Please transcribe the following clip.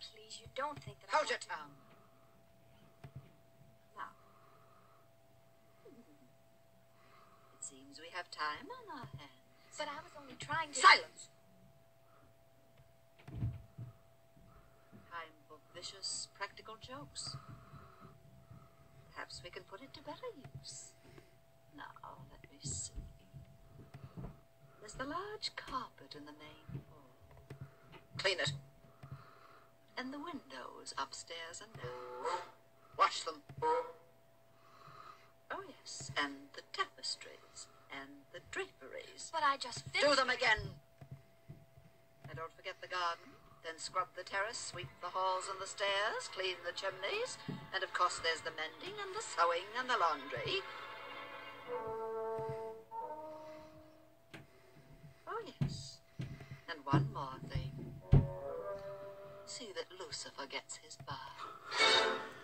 please, you don't think that Hold I... your tongue. Now. Hmm. It seems we have time on our hands. But I was only trying to... Silence! Time for vicious, practical jokes. Perhaps we can put it to better use. Now, let me see. There's the large carpet in the main hall. Clean it. And the windows upstairs and down. Wash them. Oh, yes, and the tapestries and the draperies. But I just finished... Do them again. And don't forget the garden. Then scrub the terrace, sweep the halls and the stairs, clean the chimneys, and of course there's the mending and the sewing and the laundry. Oh, yes. And one more thing. Lucifer gets his bath.